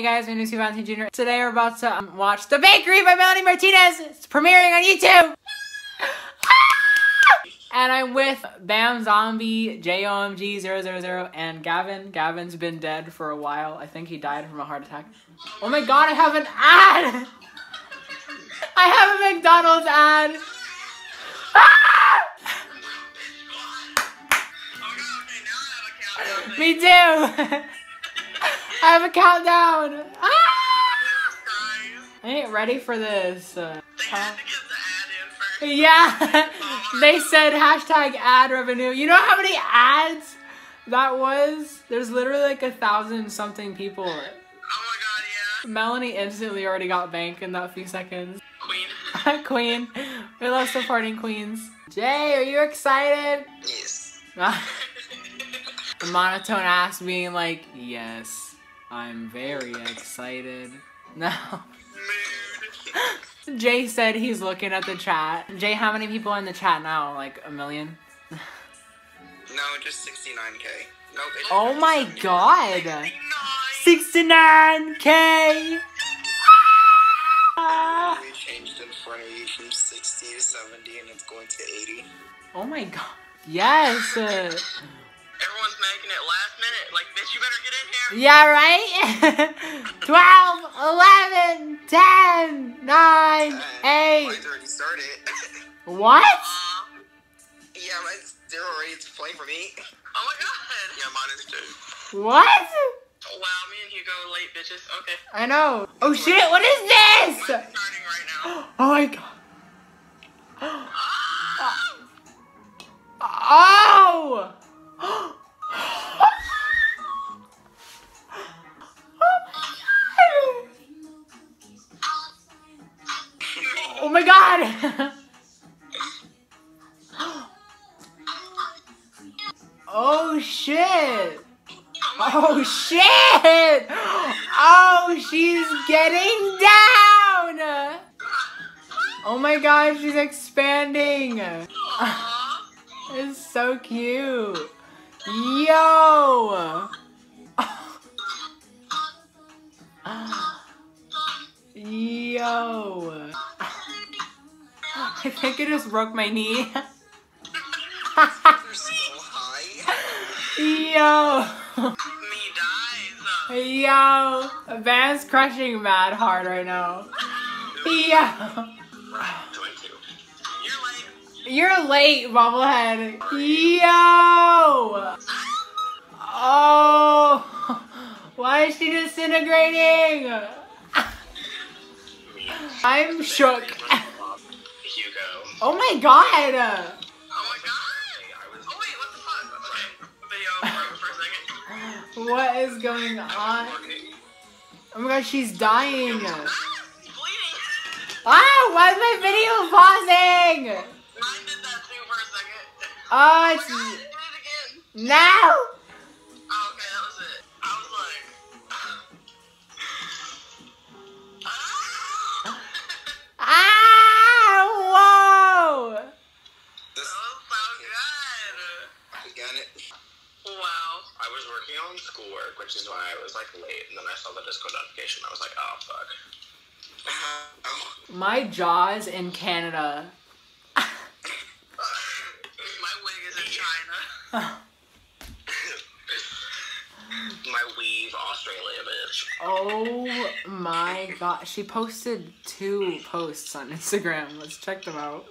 Hey guys, my name is Valentin Jr. Today we're about to um, watch The Bakery by Melanie Martinez. It's premiering on YouTube. and I'm with Bam Zombie, JayOmg000, and Gavin. Gavin's been dead for a while. I think he died from a heart attack. Oh my god, I have an ad! I have a McDonald's ad! Ah! Me too! I have a countdown! Ah! I ain't ready for this. Uh, yeah, they said hashtag ad revenue. You know how many ads that was? There's literally like a thousand something people. Oh my god, yeah. Melanie instantly already got bank in that few seconds. Queen. Queen. We love supporting queens. Jay, are you excited? Yes. the monotone ass being like, yes, I'm very excited. No. Jay said he's looking at the chat. Jay, how many people in the chat now? Like a million? No, just 69k. Nope. Oh my god! 69. 69k! Ah. We changed in front of you from 60 to 70 and it's going to 80. Oh my god. Yes! Uh, Everyone's making it last minute. Like, bitch, you better get in here. yeah, right? 12, 11, 10, 9, 8. Mine's already started. What? Uh, yeah, mine's they're already it's playing for me. Oh my god. Yeah, mine is too. What? Wow, me and Hugo late bitches. Okay. I know. Oh shit, what is this? Mine's starting right now. Oh my god. Oh! Oh Oh my god! Oh shit! Oh shit! Oh, she's getting down! Oh my god, she's expanding! It's so cute. Yo! Yo! I think I just broke my knee. Yo! Me. Yo! Van's crushing mad hard right now. Yo! 22. You're late. Bobblehead. Yo! Oh! Why is she disintegrating? I'm shook. Hugo. Oh my god! Oh my god. Oh wait, what the fuck? Okay. Video for a second. What is going on? Oh my god, she's dying. Ah, why is my video pausing? Oh, Oh it's my god, it did it again. now. Oh, okay, that was it. I was like. Ah, whoa. This was so good. Again, it. Wow. I was working on schoolwork, which is why I was like late, and then I saw the Discord notification. I was like, oh fuck. My jaws in Canada. My wig is in China. My weave, Australia, bitch. Oh my god. She posted two posts on Instagram. Let's check them out.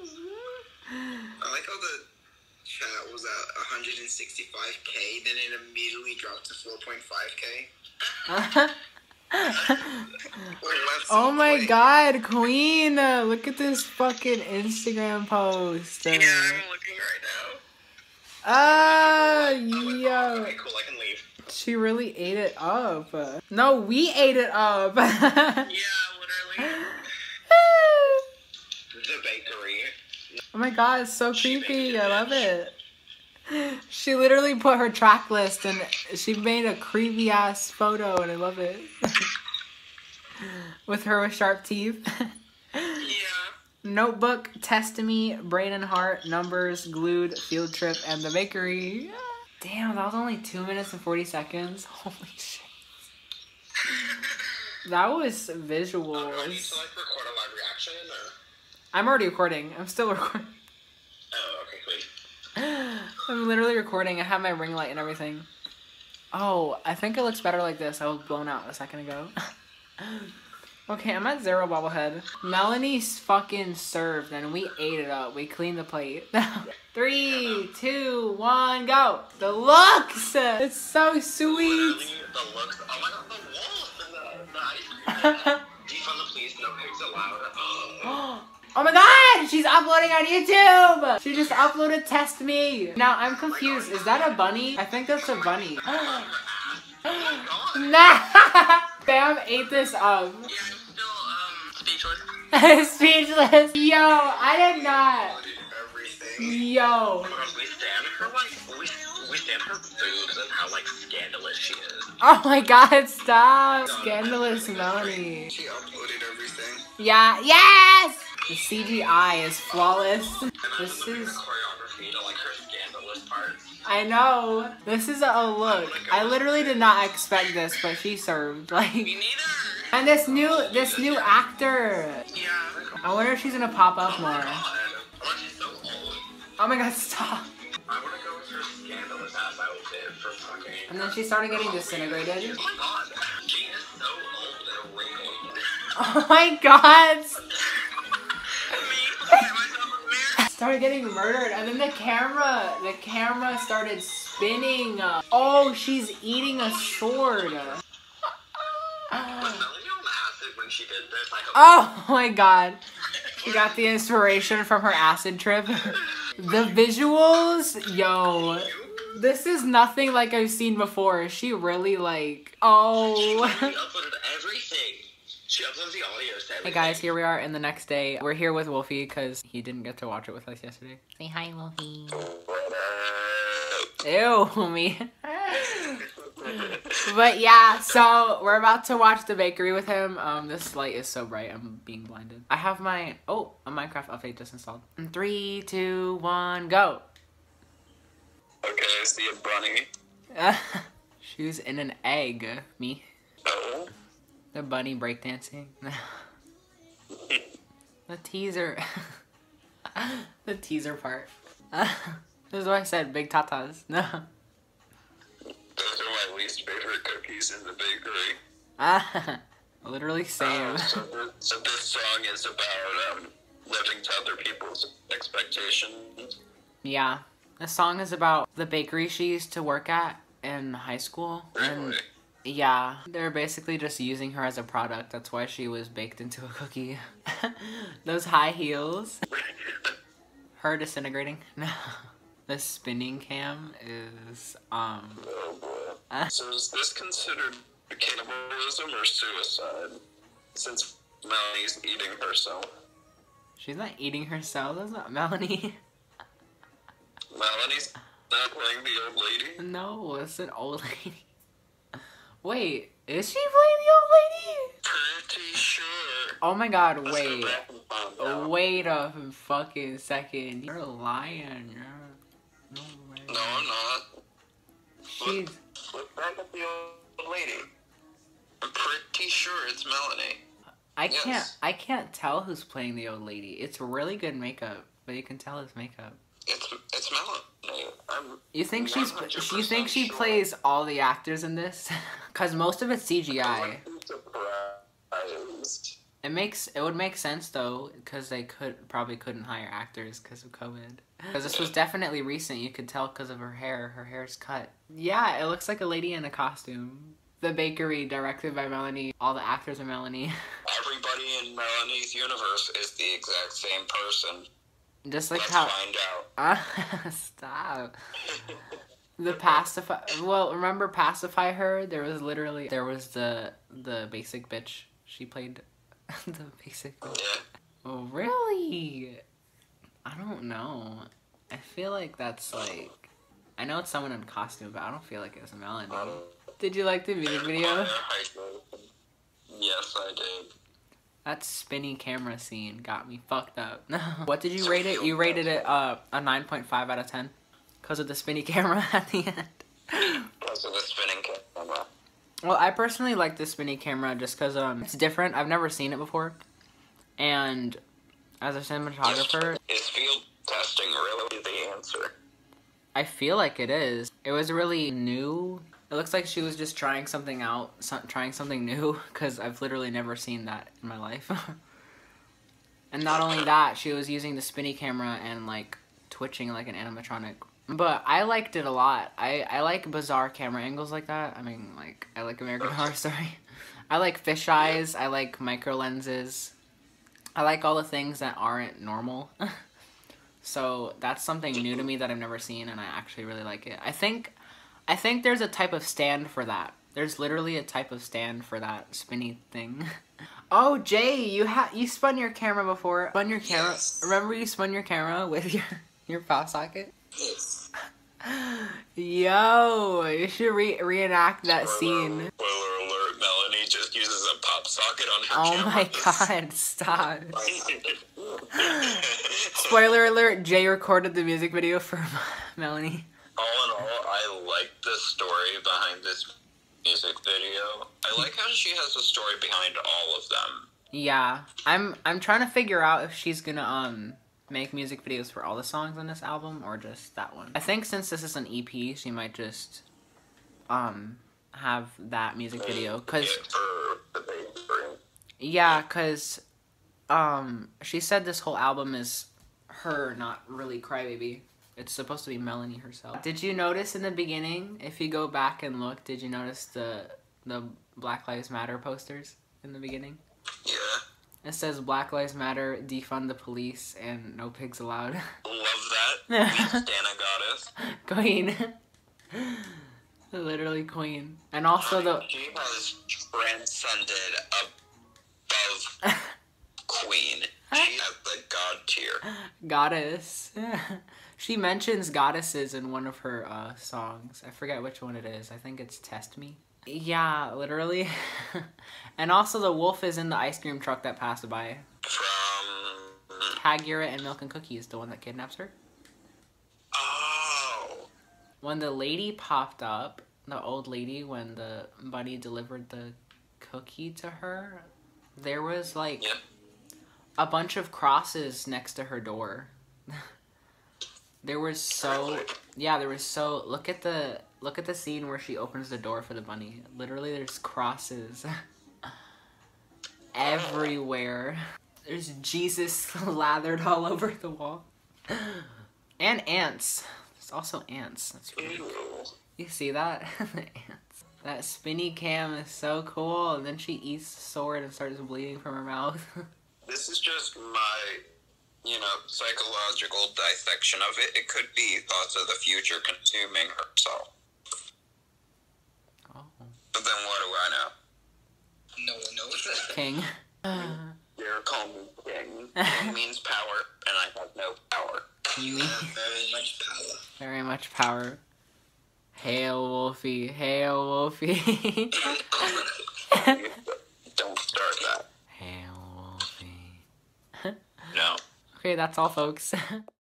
I like how the chat was at 165k, then it immediately dropped to 4.5k. oh my god, Queen! Look at this fucking Instagram post. Yeah, I'm looking right now. Ah, Okay, yo. cool, I can leave. She really ate it up. No, we ate it up. Yeah, literally. The bakery. oh my god, it's so creepy. I love it. She literally put her track list and she made a creepy ass photo and I love it. With her with sharp teeth. Notebook, Test Me, Brain and Heart, Numbers, Glued, Field Trip, and The Bakery. Damn, that was only 2 minutes and 40 seconds. Holy shit. That was do I need visuals. to like record a live reaction or? I'm already recording. I'm still recording. Oh, okay, wait. I'm literally recording. I have my ring light and everything. Oh, I think it looks better like this. I was blown out a second ago. okay, I'm at zero bobblehead. Melanie's fucking served and we ate it up. We cleaned the plate. Three, two, one, go. The looks! It's so sweet. The looks. Oh my god, the and the, the. Defund the police, no pigs allowed. Oh my god! She's uploading on YouTube! She just uploaded Test Me! Now I'm confused. Is that a bunny? I think that's a bunny. nah! Bam ate this up. Speechless. Speechless. Yo, I did not. Yo. We stand her like we we stand her food and how like scandalous she is. Oh my god, stop. Scandalous Melanie. She uploaded everything. Yeah, yes! The CGI is flawless. This I'm looking at is. the choreography to like her scandalous parts. I know. This is a look. I literally did not expect this, but she served. Like. And this new this new actor. Yeah. I wonder if she's gonna pop up oh more. God. Oh, she's so old. Oh my god, stop. I wanna go with her scandalous ass I outfit for fucking. And then she started getting disintegrated. Oh my god. She is so old and wrinkled. Oh my god. Me, look at myself in the mirror. Started getting murdered and then the camera the camera started spinning. Oh, she's eating a sword. Was Melanie on acid when she did Oh my god. She got the inspiration from her acid trip. The visuals, yo. This is nothing like I've seen before. She really like, oh. She oh. uploaded everything. She uploaded the audio to. Hey guys, here we are in the next day. We're here with Wolfy because he didn't get to watch it with us yesterday. Say hi, Wolfy. Ew, me. But yeah, so we're about to watch the bakery with him. Um, this light is so bright, I'm being blinded. I have my oh, a Minecraft update just installed. In three, two, one, go. Okay, I see a bunny. She's in an egg. Me, Oh. the bunny breakdancing. the teaser. the teaser part. this is what I said. Big tatas. No. Least favorite cookies in the bakery. Ah, literally same. Um, so, this, so this song is about um, living to other people's expectations. Yeah. The song is about the bakery she used to work at in high school. And yeah, they're basically just using her as a product. That's why she was baked into a cookie. Those high heels. Her disintegrating. No. the spinning cam is um. So is this considered cannibalism or suicide? Since Melanie's eating herself. she's not eating herself. That's not Melanie. Melanie's not playing the old lady? no, it's an old lady. Wait, is she playing the old lady? Pretty sure. Oh my god, Let's wait. go back and find out. wait a fucking second. You're lying. You're... No way. No, I'm not. She's. Look back at the old lady. I'm pretty sure it's Melanie. I can't. I can't tell who's playing the old lady. It's really good makeup, but you can tell it's makeup. It's it's Melanie. I'm You think she's? 100% You think she sure. plays all the actors in this? Cause most of it's CGI. It makes it would make sense though, because they could probably couldn't hire actors because of COVID. Because this was definitely recent, you could tell because of her hair. Her hair's cut. Yeah, it looks like a lady in a costume. The Bakery, directed by Melanie. All the actors are Melanie. Everybody in Melanie's universe is the exact same person. Just like Let's how. find out. Ah, stop. The pacify. Well, remember pacify her? There was literally there was the the basic bitch. She played the basic. Bitch. Yeah. Oh, really? I don't know. I feel like that's like. I know it's someone in costume, but I don't feel like it's Melanie. Um, Did you like the music video? Yes, I did. That spinny camera scene got me fucked up. what did you rate it? You rated it uh, a 9.5 out of 10 because of the spinny camera at the end. Because of the spinning camera. Well, I personally like the spinny camera just because um, it's different. I've never seen it before. And as a cinematographer, Is field testing really the answer? I feel like it is. It was really new. It looks like she was just trying something out, so, trying something new, because I've literally never seen that in my life. and not only that, she was using the spinny camera and like twitching like an animatronic. But I liked it a lot. I, I like bizarre camera angles like that. I mean, like, I like American Horror Story. I like fish eyes. I like micro lenses. I like all the things that aren't normal. So that's something new to me that I've never seen, and I actually really like it. I think, I think there's a type of stand for that. There's literally a type of stand for that spinny thing. oh, Jay, you ha you spun your camera before. Spun your camera. Yes. Remember you spun your camera with your your pop socket. Yes. Yo, you should re- reenact that scene. Spoiler alert, Melanie just uses a pop socket on her Oh camera. my god, stop. Spoiler alert, Jay recorded the music video for Melanie. all in all, I like the story behind this music video. I like how she has a story behind all of them. Yeah, I'm I'm trying to figure out if she's gonna um make music videos for all the songs on this album or just that one. I think since this is an EP, she might just um have that music video cuz Yeah, for the baby spring. yeah, cuz um she said this whole album is her not really Crybaby. It's supposed to be Melanie herself. Did you notice in the beginning, if you go back and look, did you notice the the Black Lives Matter posters in the beginning? Yeah, It says Black Lives Matter, defund the police, and no pigs allowed. love that. Dana Goddess. queen. Literally queen. And also the She has transcended above Queen. She has the god tier. goddess. she mentions goddesses in one of her uh, songs. I forget which one it is. I think it's Test Me. Yeah, literally. and also the wolf is in the ice cream truck that passed by. From. Hagira and Milk and Cookies, the one that kidnaps her. Oh. when the lady popped up, the old lady, when the bunny delivered the cookie to her, there was like. A bunch of crosses next to her door. there was so yeah, there was so look at the look at the scene where she opens the door for the bunny. Literally there's crosses everywhere. There's Jesus lathered all over the wall. And ants. There's also ants. That's really Ew. you see that? the ants. That spinny cam is so cool. And then she eats the sword and starts bleeding from her mouth. This is just my, you know, psychological dissection of it. It could be thoughts of the future consuming herself. oh. But then what do I know? No one knows that. King. Uh. You're calling me king. King means power, and I have no power. You You have very much power. very much power. Hail Wolfy. Hail Wolfy. Don't start that. Hail Wolfy. No. Okay, that's all folks.